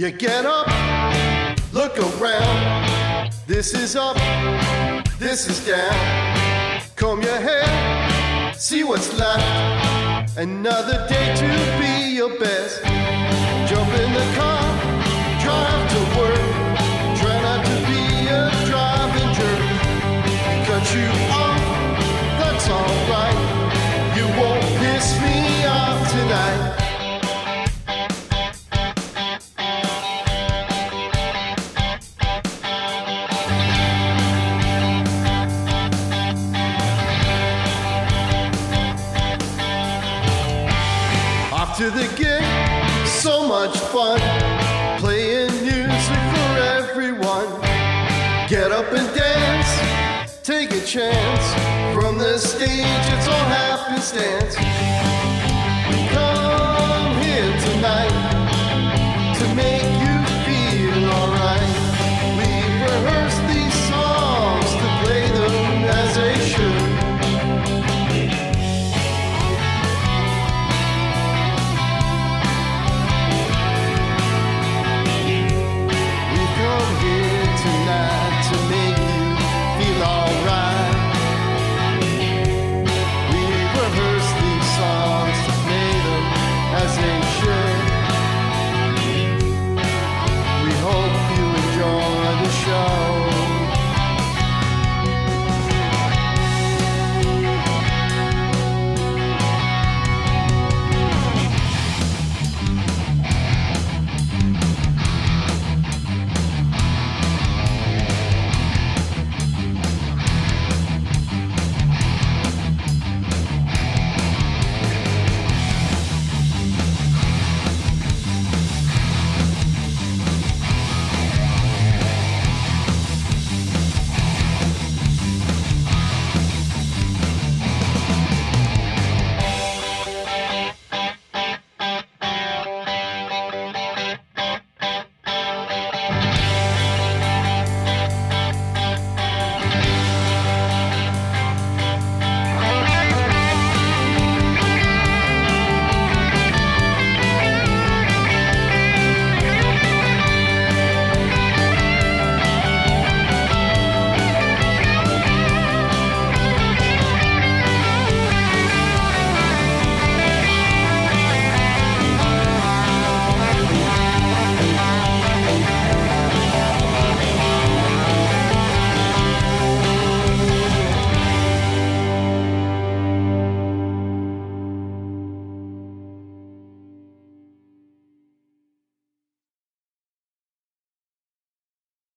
You get up, look around. This is up, this is down. Comb your hair, see what's left. Another day to be your best. Jump in the car, to the gig, so much fun. Playing music for everyone. Get up and dance, take a chance. From the stage, it's all happenstance.